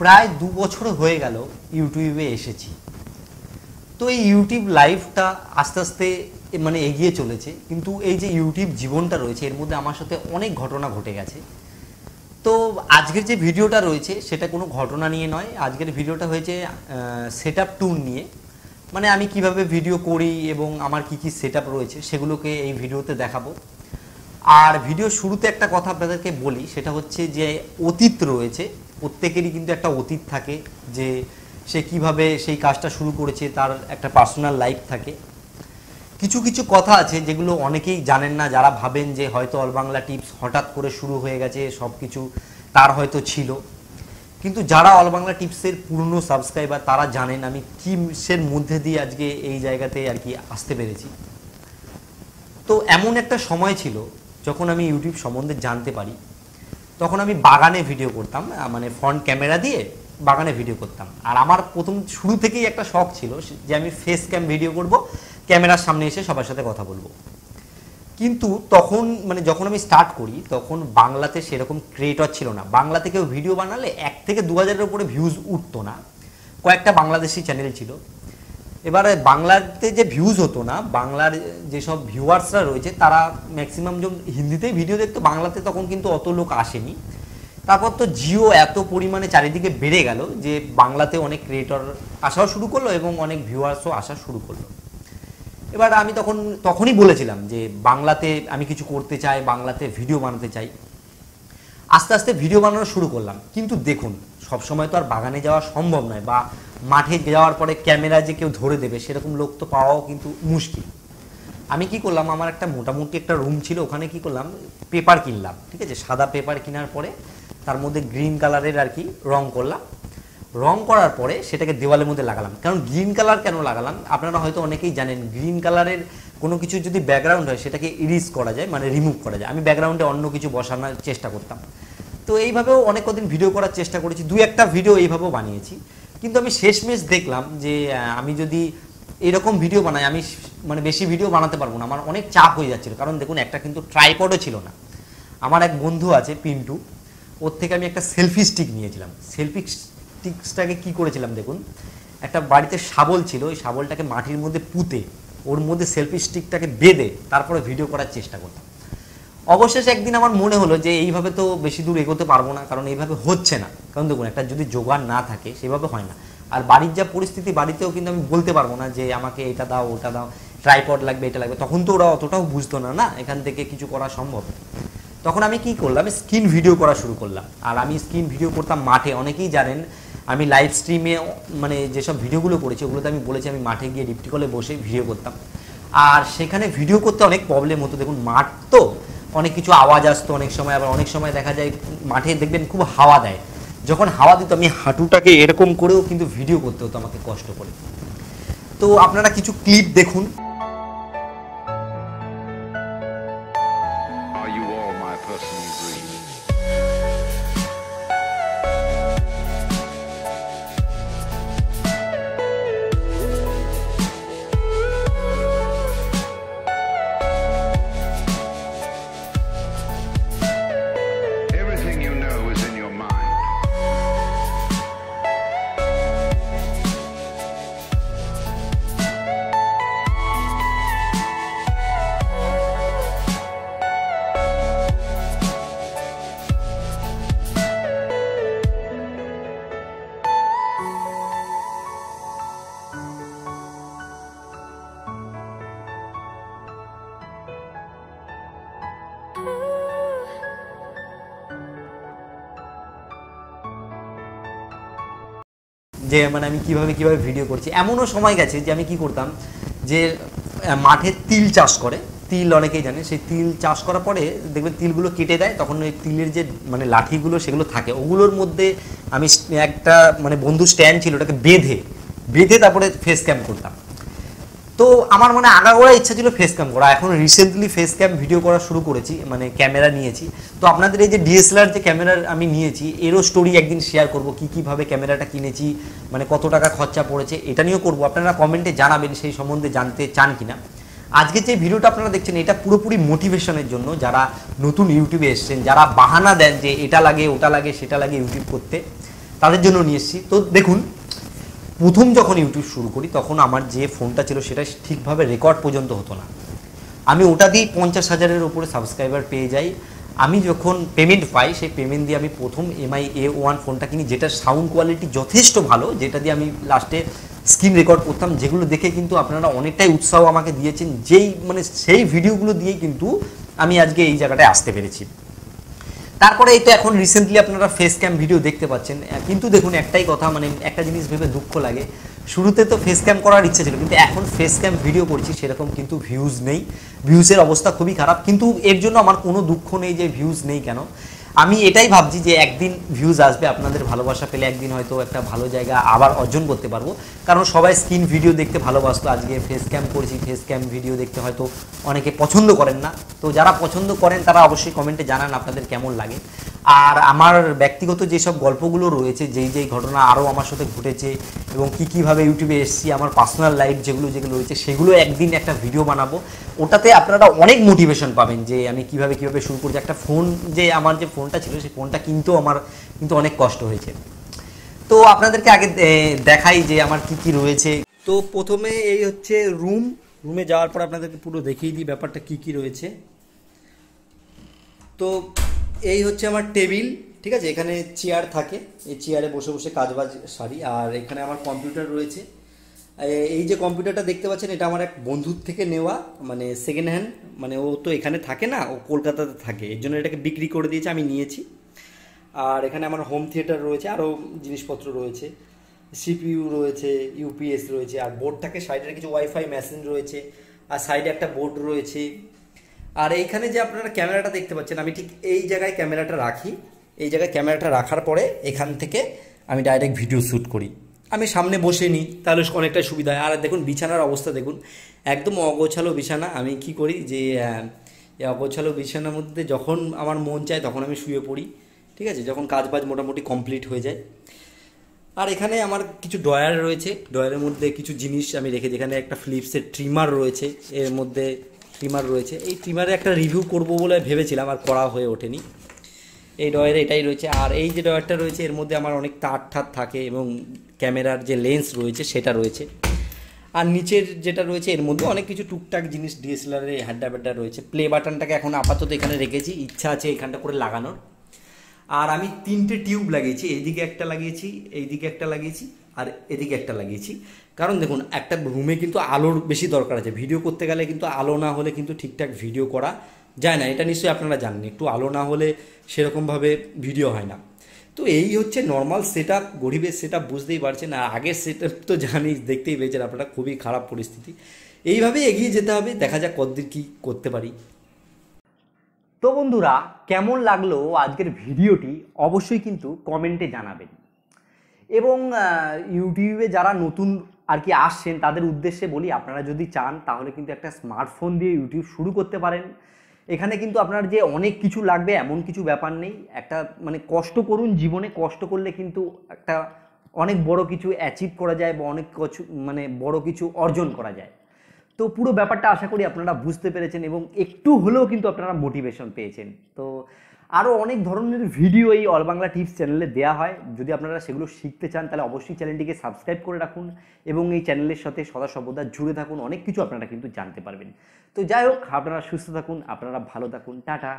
প্রায় দু বছর হয়ে গেল ইউটিউবে এসেছি। তো এই ইউটিউব লাইফটা আস্তে আস্তে মানে এগিয়ে চলেছে। কিন্তু এই যে ইউটিউব জীবনটা রয়েছে, এর মধ্যে আমার সাথে অনেক ঘটনা ঘটে গেছে। তো আজকের যে ভিডিওটা রয়েছে, সেটা কোনো ঘটনা নিয়ে নয়। আজকের ভিডিওটা হয়েছে সেট আপ টুর নিয়ে। মানে আমি কীভাবে ভিডিও করি এবং আমার কি কি সেট রয়েছে, সেগুলোকে এই ভিডিওতে দেখাবো। আর ভিডিও শুরুতে একটা কথা আপনাদেরকে বলি, সেটা হচ্ছে যে অতীত রয়েছে। প্রত্যেকেরই কিন্তু একটা অতীত থাকে যে সে কীভাবে সেই কাজটা শুরু করেছে, তার একটা পার্সোনাল লাইফ থাকে। কিছু কিছু কথা আছে যেগুলো অনেকেই জানেন না, যারা ভাবেন যে হয়তো অল বাংলা টিপস হঠাৎ করে শুরু হয়ে গেছে সব কিছু তার হয়তো ছিল। কিন্তু যারা অল বাংলা টিপসের পুরনো সাবস্ক্রাইবার তারা জানেন আমি কিসের মধ্যে দিয়ে আজকে এই জায়গাতে আর কি আসতে পেরেছি। তো এমন একটা সময় ছিল যখন আমি ইউটিউব সম্বন্ধে জানতে পারি। তখন আমি বাগানে ভিডিও করতাম মানে ফ্রন্ট ক্যামেরা দিয়ে বাগানে ভিডিও করতাম। আর আমার প্রথম শুরু থেকেই একটা শখ ছিল যে আমি ফেস ক্যাম ভিডিও করব, ক্যামেরার সামনে এসে সবার সাথে কথা বলব। কিন্তু তখন মানে যখন আমি স্টার্ট করি, তখন বাংলাতে সেরকম ক্রিয়েটর ছিল না। বাংলাতে কেউ ভিডিও বানালে এক থেকে দু হাজারের উপরে ভিউজ উঠতো না। কয়েকটা বাংলাদেশি চ্যানেল ছিল। এবারে বাংলাতে যে ভিউজ হতো না, বাংলার যেসব ভিউয়ার্সরা রয়েছে, তারা ম্যাক্সিমাম যখন হিন্দিতেই ভিডিও দেখতো, বাংলাতে তখন কিন্তু অত লোক আসেনি। তারপর তো জিও এত পরিমাণে চারিদিকে বেড়ে গেল যে বাংলাতে অনেক ক্রিয়েটর আসাও শুরু করল এবং অনেক ভিউয়ার্সও আসা শুরু করল। এবার আমি তখন, তখনই বলেছিলাম যে বাংলাতে আমি কিছু করতে চাই, বাংলাতে ভিডিও বানাতে চাই। আস্তে আস্তে ভিডিও বানানো শুরু করলাম। কিন্তু দেখুন, সবসময় তো আর বাগানে যাওয়া সম্ভব নয় বা মাঠে যাওয়ার পরে ক্যামেরা যে কেউ ধরে দেবে, সেরকম লোক তো পাওয়াও কিন্তু মুশকিল। আমি কি করলাম, আমার একটা মোটামুটি একটা রুম ছিল, ওখানে কি করলাম পেপার কিনলাম, ঠিক আছে? সাদা পেপার কেনার পরে তার মধ্যে গ্রিন কালারের আর কি রং করলাম। রং করার পরে সেটাকে দেওয়ালের মধ্যে লাগালাম। কারণ গ্রিন কালার কেন লাগালাম? আপনারা হয়তো অনেকেই জানেন গ্রিন কালারের কোনো কিছু যদি ব্যাকগ্রাউন্ড হয়, সেটাকে ইরিজ করা যায় মানে রিমুভ করা যায়। আমি ব্যাকগ্রাউন্ডে অন্য কিছু বসানোর চেষ্টা করতাম। তো এইভাবেও অনেক কদিন ভিডিও করার চেষ্টা করেছি দু একটা ভিডিও এইভাবেও বানিয়েছি। কিন্তু আমি শেষমেশ দেখলাম যে আমি যদি এরকম ভিডিও বানাই, আমি মানে বেশি ভিডিও বানাতে পারব না। আমার অনেক চাপ হয়ে যাচ্ছিল। কারণ দেখুন, একটা কিন্তু ট্রাইপডও ছিল না। আমার এক বন্ধু আছে, পিন্টু। ওর থেকে আমি একটা সেলফি স্টিক নিয়েছিলাম। সেলফি স্টিক্সটাকে কি করেছিলাম দেখুন, একটা বাড়িতে শাবল ছিল। ওই শাবলটাকে মাটির মধ্যে পুঁতে ওর মধ্যে সেলফি স্টিকটাকে বেঁধে তারপরে ভিডিও করার চেষ্টা করতাম। অবশেষে একদিন আমার মনে হলো যে এইভাবে তো বেশি দূর এগোতে পারব না, কারণ এইভাবে হচ্ছে না। কারণ দেখুন, একটা যদি জোগাড় না থাকে, সেভাবে হয় না। আর বাড়ির যা পরিস্থিতি, বাড়িতেও কিন্তু আমি বলতে পারব না যে আমাকে এটা দাও, ওটা দাও ট্রাইপড লাগবে, এটা লাগবে। তখন তো ওরা অতটাও বুঝতো না না? এখান থেকে কিছু করা সম্ভব তখন আমি কি করলাম? স্ক্রিন ভিডিও করা শুরু করলাম। আর আমি স্ক্রিন ভিডিও করতাম মাঠে। অনেকেই জানেন আমি লাইভ স্ট্রিমে মানে যেসব ভিডিওগুলো করেছি, ওগুলোতে আমি বলেছি, আমি মাঠে গিয়ে ডিপটি কলে বসে ভিডিও করতাম। আর সেখানে ভিডিও করতে অনেক প্রবলেম হতো। দেখুন, মাঠ তো অনেক কিছু আওয়াজ আসতো, অনেক সময় আবার অনেক সময় দেখা যায়, মাঠে দেখবেন খুব হাওয়া দেয়। যখন হাওয়া দিত, আমি হাঁটুটাকে এরকম করেও কিন্তু ভিডিও করতে হতো আমাকে কষ্ট করে। তো আপনারা কিছু ক্লিপ দেখুন। যে মানে আমি কীভাবে কীভাবে ভিডিও করছি। এমনও সময় গেছে যে আমি কি করতাম যে মাঠে তিল চাষ করে। তিল অনেকেই জানে, সেই তিল চাষ করার পরে দেখবেন তিলগুলো কেটে দেয়, তখন ওই তিলের যে মানে লাঠিগুলো সেগুলো থাকে। ওগুলোর মধ্যে আমি একটা মানে বন্ধু স্ট্যান্ড ছিল, ওটাকে বেঁধে বেঁধে তারপরে ফেস ক্যাম্প করতাম। তো আমার মানে আগাগোড়া ইচ্ছা ছিল ফেস ক্যাম করা। এখন রিসেন্টলি ফেস ক্যাম ভিডিও করা শুরু করেছি মানে ক্যামেরা নিয়েছি। তো আপনাদের এই যে ডিএসএলআর যে ক্যামেরা আমি নিয়েছি, এরও স্টোরি একদিন শেয়ার করব, কি কীভাবে ক্যামেরাটা কিনেছি মানে কত টাকা খরচা পড়েছে, এটা নিয়েও করব। আপনারা কমেন্টে জানাবেন সেই সম্বন্ধে জানতে চান কিনা। আজকে যে ভিডিওটা আপনারা দেখছেন, এটা পুরোপুরি মোটিভেশনের জন্য যারা নতুন ইউটিউবে এসছেন, যারা বাহানা দেন যে এটা লাগে, ওটা লাগে, সেটা লাগে ইউটিউব করতে, তাদের জন্য নিয়ে এসেছি। তো দেখুন প্রথম যখন ইউটিউব শুরু করি, তখন আমার যে ফোনটা ছিল সেটা ঠিকভাবে রেকর্ড পর্যন্ত হতো না। আমি ওটা দিয়েই পঞ্চাশ হাজারের উপরে সাবস্ক্রাইবার পেয়ে যাই। আমি যখন পেমেন্ট পাই, সেই পেমেন্ট দিয়ে আমি প্রথম এমআই এ ওয়ান ফোনটা কিনি যেটার সাউন্ড কোয়ালিটি যথেষ্ট ভালো, যেটা দিয়ে আমি লাস্টে স্ক্রিন রেকর্ড করতাম, যেগুলো দেখে কিন্তু আপনারা অনেকটাই উৎসাহ আমাকে দিয়েছেন। যেই মানে সেই ভিডিওগুলো দিয়েই কিন্তু আমি আজকে এই জায়গাটায় আসতে পেরেছি। তারপরে এই তো এখন রিসেন্টলি আপনারা ফেস ক্যাম ভিডিও দেখতে পাচ্ছেন। কিন্তু দেখুন, একটাই কথা মানে একটা জিনিস ভেবে দুঃখ লাগে। শুরুতে তো ফেস ক্যাম করার ইচ্ছে ছিল, কিন্তু এখন ফেস ক্যাম ভিডিও করছি, সেরকম কিন্তু ভিউজ নেই। ভিউজের অবস্থা খুবই খারাপ, কিন্তু এর জন্য আমার কোনো দুঃখ নেই যে ভিউজ নেই কেন। আমি এটাই ভাবছি যে একদিন ভিউজ আসবে, আপনাদের ভালোবাসা পেলে একদিন হয়তো একটা ভালো জায়গা আবার অর্জন করতে পারব। কারণ সবাই স্ক্রিন ভিডিও দেখতে ভালোবাসত, আজকে ফেস ক্যাম করেছি ফেস ক্যাম ভিডিও দেখতে হয়তো অনেকে পছন্দ করেন না। তো যারা পছন্দ করেন, তারা অবশ্যই কমেন্টে জানান আপনাদের কেমন লাগে। আর আমার ব্যক্তিগত যেসব গল্পগুলো রয়েছে, যেই যেই ঘটনা আরও আমার সাথে ঘটেছে এবং কী কীভাবে ইউটিউবে এসেছি, আমার পার্সোনাল লাইফ যেগুলো যেগুলো রয়েছে, সেগুলো একদিন একটা ভিডিও বানাবো। ওটাতে আপনারা অনেক মোটিভেশন পাবেন যে আমি কীভাবে কীভাবে শুরু করছি। একটা ফোন যে আমার যে ফোনটা ছিল, সেই ফোনটা কিনতেও আমার কিন্তু অনেক কষ্ট হয়েছে। তো আপনাদেরকে আগে দেখাই যে আমার কি কি রয়েছে। তো প্রথমে এই হচ্ছে রুম রুমে যাওয়ার পর আপনাদেরকে পুরো দেখিয়ে দিই ব্যাপারটা কি কি রয়েছে। তো এই হচ্ছে আমার টেবিল, ঠিক আছে? এখানে চেয়ার থাকে। এই চেয়ারে বসে বসে কাজ বাজ সারি। আর এখানে আমার কম্পিউটার রয়েছে। এই যে কম্পিউটারটা দেখতে পাচ্ছেন, এটা আমার এক বন্ধুর থেকে নেওয়া মানে সেকেন্ড হ্যান্ড মানে ও তো এখানে থাকে না, ও কলকাতাতে থাকে। এর জন্য এটাকে বিক্রি করে দিয়েছে, আমি নিয়েছি। আর এখানে আমার হোম থিয়েটার রয়েছে আরও জিনিসপত্র রয়েছে। সিপিইউ রয়েছে ইউপিএস রয়েছে, আর বোর্ডটাকে সাইডে কিছু ওয়াইফাই মেশিন রয়েছে। আর সাইডে একটা বোর্ড রয়েছে। আর এইখানে যে আপনারা ক্যামেরাটা দেখতে পাচ্ছেন, আমি ঠিক এই জায়গায় ক্যামেরাটা রাখি। এই জায়গায় ক্যামেরাটা রাখার পরে এখান থেকে আমি ডাইরেক্ট ভিডিও শ্যুট করি। আমি সামনে বসে নিই, তাহলে অনেকটা সুবিধা হয়। আর দেখুন, বিছানার অবস্থা দেখুন, একদম অগোছালো বিছানা। আমি কি করি যে অগোছালো বিছানার মধ্যে যখন আমার মন চায়, তখন আমি শুয়ে পড়ি। ঠিক আছে? যখন কাজ বাজ মোটামুটি কমপ্লিট হয়ে যায়। আর এখানে আমার কিছু ড্রয়ার রয়েছে। ড্রয়ারের মধ্যে কিছু জিনিস আমি রেখে যেখানে একটা ফ্লিপসের ট্রিমার রয়েছে। এর মধ্যে ট্রিমার রয়েছে। এই ট্রিমারে একটা রিভিউ করব বলে ভেবেছিলাম, আর করা হয়ে ওঠেনি। এই ড্রয়ারে এটাই রয়েছে। আর এই যে ড্রয়ারটা রয়েছে, এর মধ্যে আমার অনেক তার ঠার থাকে এবং ক্যামেরার যে লেন্স রয়েছে, সেটা রয়েছে। আর নিচের যেটা রয়েছে, এর মধ্যে অনেক কিছু টুকটাক জিনিস ডিএসএলআরের হ্যাড্ডা ব্যাড্ডা রয়েছে। প্লে বাটনটাকে এখন আপাতত এখানে রেখেছি, ইচ্ছা আছে এখানটা করে লাগানোর। আর আমি তিনটে টিউব লাগিয়েছি, এইদিকে একটা লাগিয়েছি, এইদিকে একটা লাগিয়েছি। আর এদিকে একটা লাগিয়েছি। কারণ দেখুন, একটা রুমে কিন্তু আলোর বেশি দরকার আছে। ভিডিও করতে গেলে কিন্তু আলো না হলে কিন্তু ঠিকঠাক ভিডিও করা যায় না। এটা নিশ্চয়ই আপনারা জানেন, একটু আলো না হলে সেরকমভাবে ভিডিও হয় না। তো এই হচ্ছে নর্মাল সেট আপ গরিবের সেট আপ বুঝতেই পারছেন। আর আগের সেট আপ তো জানি, দেখতেই পেয়েছেন আপনারা, খুবই খারাপ পরিস্থিতি। এইভাবে এগিয়ে যেতে হবে, দেখা যাক কতদিন কী করতে পারি। তো বন্ধুরা, কেমন লাগল আজকের ভিডিওটি অবশ্যই কিন্তু কমেন্টে জানাবেন। এবং ইউটিউবে যারা নতুন আর কি আসছেন, তাদের উদ্দেশ্যে বলি, আপনারা যদি চান, তাহলে কিন্তু একটা স্মার্টফোন দিয়ে ইউটিউব শুরু করতে পারেন। এখানে কিন্তু আপনার যে অনেক কিছু লাগবে, এমন কিছু ব্যাপার নেই। একটা মানে কষ্ট করুন জীবনে, কষ্ট করলে কিন্তু একটা অনেক বড় কিছু অ্যাচিভ করা যায় বা অনেক কিছু মানে বড় কিছু অর্জন করা যায়। তো পুরো ব্যাপারটা আশা করি আপনারা বুঝতে পেরেছেন এবং একটু হলেও কিন্তু আপনারা মোটিভেশন পেয়েছেন। তো আরও অনেক ধরনের ভিডিও এই অল বাংলা টিপস চ্যানেলে দেওয়া হয়। যদি আপনারা সেগুলো শিখতে চান, তাহলে অবশ্যই চ্যানেলটিকে সাবস্ক্রাইব করে রাখুন এবং এই চ্যানেলের সাথে সদা সর্বদা জুড়ে থাকুন। অনেক কিছু আপনারা কিন্তু জানতে পারবেন। তো যাই হোক, আপনারা সুস্থ থাকুন, আপনারা ভালো থাকুন। টাটা।